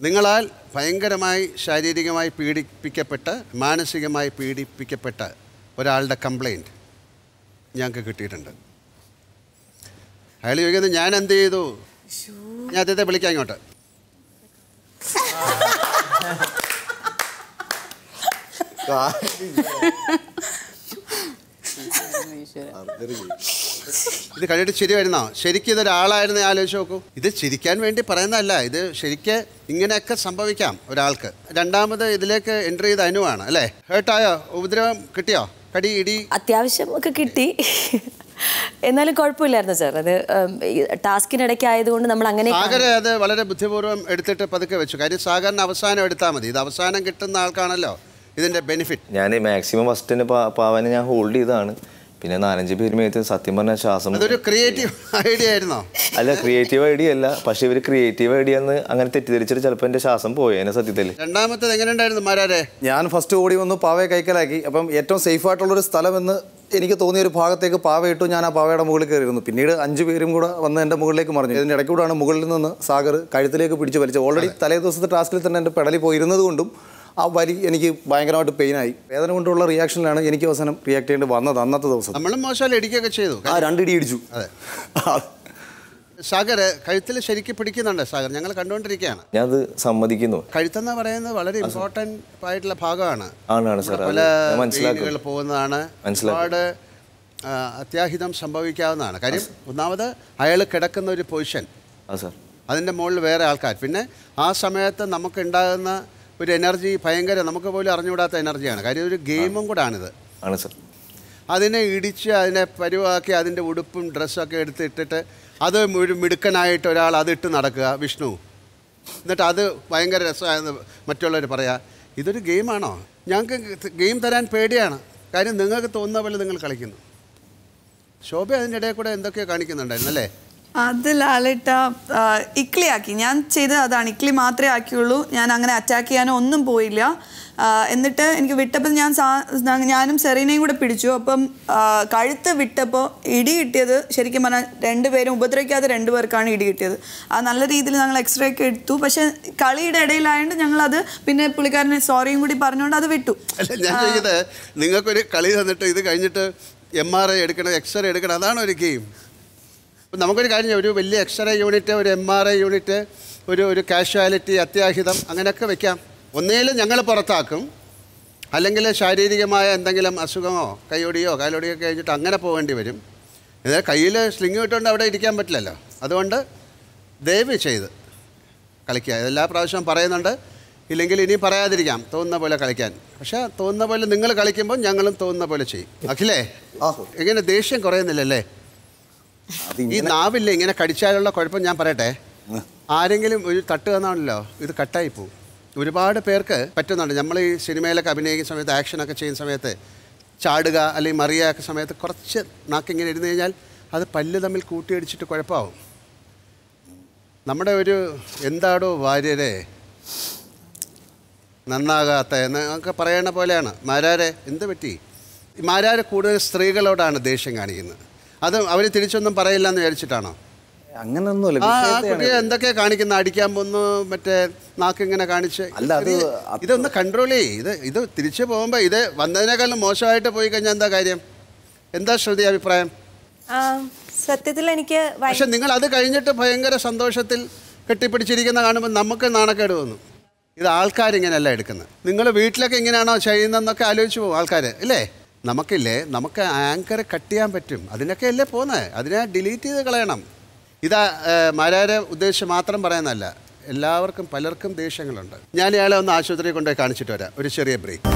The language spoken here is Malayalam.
നിങ്ങളാൽ ഭയങ്കരമായി ശാരീരികമായി പീഡിപ്പിക്കപ്പെട്ട് മാനസികമായി പീഡിപ്പിക്കപ്പെട്ട ഒരാളുടെ കംപ്ലൈന്റ് ഞങ്ങൾക്ക് കിട്ടിയിട്ടുണ്ട്. അയാൾ ചോദിക്കുന്നത് ഞാൻ എന്ത് ചെയ്തു? ഞാൻ അദ്ദേഹത്തെ വിളിക്കാം ഇങ്ങോട്ട്. ഇത് കഴിഞ്ഞിട്ട് ശരി വരുന്നോ ശരിക്കും ഇതൊരാളായിരുന്നു ആലോചിച്ച് നോക്കൂ. ഇത് ചിരിക്കാൻ വേണ്ടി പറയുന്നതല്ല. ഇത് ശരിക്ക് ഇങ്ങനെയൊക്കെ സംഭവിക്കാം ഒരാൾക്ക്. രണ്ടാമത് ഇതിലേക്ക് എൻട്രി ചെയ്ത അനുവാണ് അല്ലേ? ഹേട്ടായോ ഉപദ്രവം കിട്ടിയോ? കടി ഇടി? അത്യാവശ്യം ഒക്കെ കിട്ടി. എന്നാലും കുഴപ്പമില്ലായിരുന്നു സാർ. അത് ടാസ്കിനിടയ്ക്ക് ആയതുകൊണ്ട് നമ്മൾ അങ്ങനെ സാഗരെ അത് വളരെ ബുദ്ധിപൂർവം എടുത്തിട്ട് പതുക്കെ വെച്ചു. കാര്യം സാഗറിന് അവസാനം എടുത്താൽ മതി. ഇത് അവസാനം കിട്ടുന്ന ആൾക്കാണല്ലോ ഇതിന്റെ ബെനിഫിറ്റ് ഞാൻ മാക്സിമം ഫസ്റ്റിന് പാവനെ ഞാൻ ഹോൾഡ് ചെയ്തതാണ്. പിന്നെ നാലഞ്ച് പേര് മേത്ത് സത്യം പറഞ്ഞ ശ്വാസം അതൊരു ക്രിയേറ്റീവ് ഐഡിയ ആയിരുന്നോ? അല്ല ക്രിയേറ്റീവ് ഐഡിയ അല്ല. പക്ഷെ ഇവർ ക്രിയേറ്റീവ് ഐഡിയ എന്ന് അങ്ങനെ തെറ്റിദ്ധരിച്ചിട്ട് ചിലപ്പോൾ എന്റെ ശ്വാസം പോയേനെ സത്യത്തിൽ. രണ്ടാമത്തേത് എങ്ങനെ ഉണ്ടായിരുന്നു മാരാരെ? ഞാൻ ഫസ്റ്റ് ഓടി വന്നു പാവയെ കൈക്കലാക്കി. അപ്പം ഏറ്റവും സേഫ് ആയിട്ടുള്ള ഒരു സ്ഥലം എന്ന് എനിക്ക് തോന്നിയ ഒരു ഭാഗത്തേക്ക് പാവ ഇട്ടു ഞാൻ ആ പാവയുടെ മുകളിൽ കയറിയിരുന്നു. പിന്നീട് അഞ്ചു പേരും കൂടെ വന്ന് എന്റെ മുകളിലേക്ക് മറിഞ്ഞു. ഇതിന്റെ ഇടയ്ക്കൂടാണ് മുകളിൽ നിന്ന് സാഗർ കഴുത്തിലേക്ക് പിടിച്ച് വലിച്ചത് ഓൾറെഡി തലേ ദിവസത്തെ ടാസ്കിൽ തന്നെ എന്റെ പെടലി പോയിരുന്നത് കൊണ്ടും ആ വലി എനിക്ക് ഭയങ്കരമായിട്ട് പെയിനായി വേദന കൊണ്ടുള്ള റിയാക്ഷനിലാണ് എനിക്ക് അവസാനം റിയാക്ട് ചെയ്യേണ്ടി വന്നത് അന്നത്തെ ദിവസം. നമ്മളും മോശമല്ല ഇടിക്കുകയൊക്കെ ചെയ്തു? ആ രണ്ടിടി ഇടിച്ചു. അതെ. സാഗർ കഴുത്തിൽ ശരിക്കും പിടിക്കുന്നുണ്ട് സാഗർ. ഞങ്ങൾ കണ്ടുകൊണ്ടിരിക്കുകയാണ്. ഞാൻ അത് സമ്മതിക്കുന്നു. കഴുത്തെന്ന് പറയുന്നത് വളരെ ഇമ്പോർട്ടന്റ് ആയിട്ടുള്ള ഭാഗമാണ്. ആണാണ് സാർ. പല പോകുന്നതാണ്. ഒരുപാട് അത്യാഹിതം സംഭവിക്കാവുന്നതാണ്. കാര്യം ഒന്നാമത് അയാൾ കിടക്കുന്ന ഒരു പൊസിഷൻ. ആ സാർ. അതിന്റെ മുകളിൽ വേറെ ആൾക്കാർ. പിന്നെ ആ സമയത്ത് നമുക്ക് ഉണ്ടാകുന്ന ഒരു എനർജി ഭയങ്കര നമുക്ക് പോലും അറിഞ്ഞുകൂടാത്ത എനർജിയാണ്. കാര്യം ഒരു ഗെയിമും കൂടെ ആണിത് ആണ് സർ. അതിനെ ഇടിച്ച് അതിനെ പരുവാക്കി അതിന്റെ ഉടുപ്പും ഡ്രസ്സൊക്കെ എടുത്തിട്ടിട്ട് അത് ഒരു മിടുക്കനായിട്ട് ഒരാൾ അതിട്ട് നടക്കുക. വിഷ്ണു. എന്നിട്ട് അത് ഭയങ്കര രസമായെന്ന് മറ്റുള്ളവർ പറയാം ഇതൊരു ഗെയിമാണോ? ഞങ്ങൾക്ക് ഗെയിം തരാൻ പേടിയാണ്. കാര്യം നിങ്ങൾക്ക് തോന്നുന്ന പോലെ നിങ്ങൾ കളിക്കുന്നു. ശോഭ അതിന്റെ ഇടയിൽ കൂടെ എന്തൊക്കെയോ കാണിക്കുന്നുണ്ടായിരുന്നു അല്ലേ? അത് ലാലിട്ട ഇക്ലി ആക്കി ഞാൻ ചെയ്തത് അതാണ്. ഇക്ലി മാത്രമേ ആക്കിയുള്ളൂ. ഞാൻ അങ്ങനെ അറ്റാക്ക് ചെയ്യാനോ ഒന്നും പോയില്ല. എന്നിട്ട് എനിക്ക് വിട്ടപ്പോൾ ഞാൻ സാ- ഞാനും സെറീനയും കൂടെ പിടിച്ചു. അപ്പം കഴുത്ത് വിട്ടപ്പോൾ ഇടി കിട്ടിയത് ശരിക്കും പറഞ്ഞാൽ രണ്ടുപേരും ഉപദ്രവിക്കാതെ രണ്ടുപേർക്കാണ് ഇടി കിട്ടിയത്. അത് നല്ല രീതിയിൽ ഞങ്ങൾ എക്സ്റേ ഒക്കെ എടുത്തു. പക്ഷേ കളിയുടെ ഇടയിലായതുകൊണ്ട് ഞങ്ങളത് പിന്നെ പുള്ളിക്കാരനെ സോറിയും കൂടി പറഞ്ഞുകൊണ്ട് അത് വിട്ടു. ഞാൻ നിങ്ങൾക്കൊരു കളി തന്നിട്ട് ഇത് കഴിഞ്ഞിട്ട് എം ആർ ഐ എടുക്കണം എക്സ്റേ എടുക്കണം അതാണ് ഒരു ഗെയിം നമുക്കൊരു കാര്യം ചെയ്യാം. ഒരു വലിയ എക്സ്റേ യൂണിറ്റ് ഒരു എം ആർ ഐ യൂണിറ്റ് ഒരു ഒരു കാഷ്വാലിറ്റി അത്യാഹിതം അങ്ങനെയൊക്കെ വെക്കാം. ഒന്നേലും ഞങ്ങൾ പുറത്താക്കും. അല്ലെങ്കിൽ ശാരീരികമായ എന്തെങ്കിലും അസുഖമോ കൈയൊടിയോ കാലൊടിയോ ഒക്കെ കഴിഞ്ഞിട്ട് അങ്ങനെ പോകേണ്ടി വരും. എന്നാൽ കയ്യിൽ സ്ലിങ് ഇട്ടുകൊണ്ട് അവിടെ ഇരിക്കാൻ പറ്റില്ലല്ലോ. അതുകൊണ്ട് ദയവ് ചെയ്ത് കളിക്കുക. എല്ലാ പ്രാവശ്യവും പറയുന്നുണ്ട്. ഇല്ലെങ്കിൽ ഇനി പറയാതിരിക്കാം. തോന്നുന്ന പോലെ കളിക്കാൻ. പക്ഷേ തോന്നുന്ന പോലെ നിങ്ങൾ കളിക്കുമ്പോൾ ഞങ്ങളും തോന്നുന്ന പോലെ ചെയ്യും. അഖിലേ എങ്ങനെ ദേഷ്യം കുറയുന്നില്ലല്ലേ? ഈ നാവില്ല ഇങ്ങനെ കടിച്ചാലുള്ള കുഴപ്പം ഞാൻ പറയട്ടെ. ആരെങ്കിലും ഒരു തട്ട് തന്നാണല്ലോ ഇത് കട്ടായി പോകും ഒരുപാട് പേർക്ക് പറ്റുന്നുണ്ട്. നമ്മൾ ഈ സിനിമയിലൊക്കെ അഭിനയിക്കുന്ന സമയത്ത് ആക്ഷനൊക്കെ ചെയ്യുന്ന സമയത്ത് ചാടുക അല്ലെങ്കിൽ മറിയാക്ക സമയത്ത് കുറച്ച് നാക്കിങ്ങനെ ഇരുന്ന് കഴിഞ്ഞാൽ അത് പല്ല് തമ്മിൽ കൂട്ടിയടിച്ചിട്ട് കുഴപ്പമാവും. നമ്മുടെ ഒരു എന്താടോ വാര്യരെ നന്നാകാത്ത എന്നൊക്കെ പറയണ പോലെയാണ്. മാരാരെ എന്ത് പറ്റി? മാരാര് കൂടുതൽ സ്ത്രീകളോടാണ് ദേഷ്യം കാണിക്കുന്നത്. അത് അവർ തിരിച്ചൊന്നും പറയില്ല എന്ന് വിചാരിച്ചിട്ടാണോ? അങ്ങനൊന്നുമല്ല ആ കുട്ടിയെ എന്തൊക്കെ കാണിക്കുന്ന അടിക്കാൻ പോന്നു മറ്റേ നാക്കിങ്ങനെ കാണിച്ച് അല്ല, അത് ഇതൊന്ന് കൺട്രോൾ ചെയ്യ്. ഇത് ഇത് തിരിച്ചു പോകുമ്പോൾ ഇത് വന്നതിനേക്കാളും മോശമായിട്ട് പോയി കഴിഞ്ഞാൽ എന്താ കാര്യം? എന്താ ശ്രുതി അഭിപ്രായം? ആ, സത്യത്തിൽ എനിക്ക് പക്ഷെ നിങ്ങൾ അത് കഴിഞ്ഞിട്ട് ഭയങ്കര സന്തോഷത്തിൽ കെട്ടിപ്പിടിച്ചിരിക്കുന്ന കാണുമ്പോൾ നമുക്ക് നാണക്കേട് തോന്നും ഇത് ആൾക്കാരിങ്ങനെയല്ല എടുക്കുന്നത്. നിങ്ങൾ വീട്ടിലൊക്കെ ഇങ്ങനെയാണോ ചെയ്യുന്നതെന്നൊക്കെ ആലോചിച്ച് പോകും ആൾക്കാർ ഇല്ലേ? നമുക്കില്ലേ നമുക്ക് ആങ്കർ കട്ട് ചെയ്യാൻ പറ്റും. അതിനൊക്കെ അല്ലേ പോകുന്നത് അതിനെ ഡിലീറ്റ് ചെയ്ത് കളയണം. ഇതാ മാരാരെ ഉദ്ദേശിച്ച് മാത്രം പറയുന്നതല്ല. എല്ലാവർക്കും പലർക്കും ദേഷ്യങ്ങളുണ്ട്. ഞാൻ ഇയാളെ ഒന്ന് ആശുപത്രിയിൽ കൊണ്ടുപോയി കാണിച്ചിട്ട് വരാം. ഒരു ചെറിയ ബ്രേക്ക്